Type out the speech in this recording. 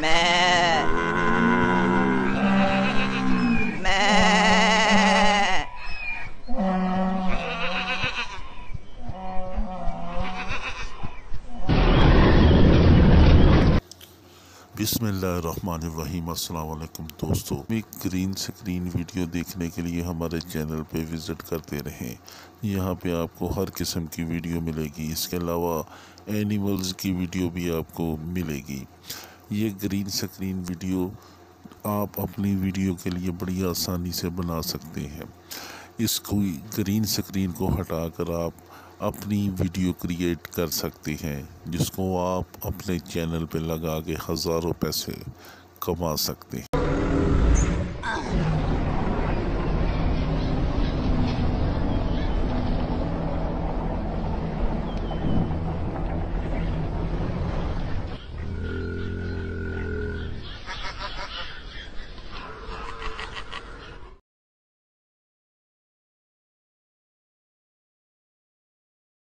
मैं दोस्तों। Green screen video देखने के लिए हमारे चैनल पे विज़िट करते रहें। यहाँ पे आपको हर किस्म की वीडियो मिलेगी। इसके अलावा एनिमल्स की वीडियो भी आपको मिलेगी। ये ग्रीन स्क्रीन वीडियो आप अपनी वीडियो के लिए बड़ी आसानी से बना सकते हैं। इसको ग्रीन स्क्रीन को हटाकर आप अपनी वीडियो क्रिएट कर सकते हैं, जिसको आप अपने चैनल पे लगा के हज़ारों पैसे कमा सकते हैं।